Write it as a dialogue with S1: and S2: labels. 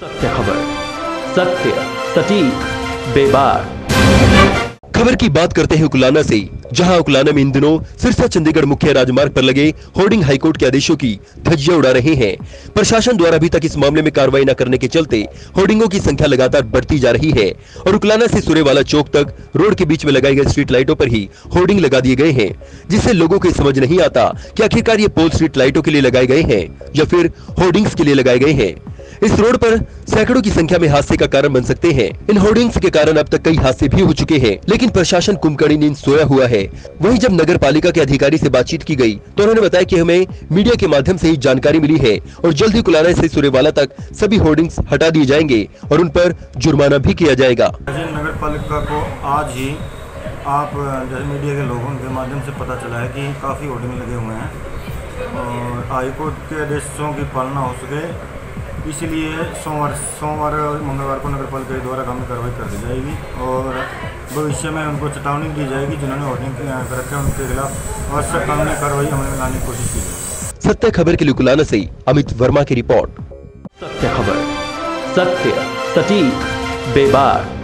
S1: सत्य खबर। सत्य, सटीक, बेबाक।
S2: खबर की बात करते हैं उकलाना से, जहाँ उकलाना में इन दिनों सिरसा चंडीगढ़ मुख्य राजमार्ग पर लगे होर्डिंग हाईकोर्ट के आदेशों की धज्जियाँ उड़ा रहे हैं। प्रशासन द्वारा अभी तक इस मामले में कार्रवाई न करने के चलते होर्डिंगों की संख्या लगातार बढ़ती जा रही है और उकलाना से सुरेवाला चौक तक रोड के बीच में लगाई गई स्ट्रीट लाइटों पर ही होर्डिंग लगा दिए गए हैं, जिससे लोगों को समझ नहीं आता की आखिरकार ये पोल स्ट्रीट लाइटों के लिए लगाए गए हैं या फिर होर्डिंग्स के लिए लगाए गए हैं। इस रोड पर सैकड़ों की संख्या में हादसे का कारण बन सकते हैं। इन होर्डिंग्स के कारण अब तक कई हादसे भी हो चुके हैं, लेकिन प्रशासन कुंभकड़ी नींद सोया हुआ है। वहीं जब नगर पालिका के अधिकारी से बातचीत की गई तो उन्होंने बताया कि हमें मीडिया के माध्यम से ही जानकारी मिली है और जल्द ही कुलाना से सुरेवाला तक सभी होर्डिंग्स हटा दिए जाएँगे और उन पर जुर्माना भी किया जाएगा।
S3: नगर पालिका को आज ही आप, जैसे मीडिया के लोगों के माध्यम से पता चला है कि काफ़ी होर्डिंग लगे हुए हैं और हाईकोर्ट के आदेशों की पालना हो सके इसलिए सोमवार सोमवार और मंगलवार को नगर पालिका के द्वारा कानून कार्रवाई कर दी जाएगी और भविष्य में उनको चेतावनी दी जाएगी जिन्होंने होर्डिंग कर रखे हैं उनके खिलाफ आवश्यक कानूनी कार्रवाई अमल में लाने की कोशिश की जाएगी
S2: सत्य खबर के लिए कुलाना से अमित वर्मा की रिपोर्ट।
S1: सत्य खबर। सत्य सटीक बेबाक।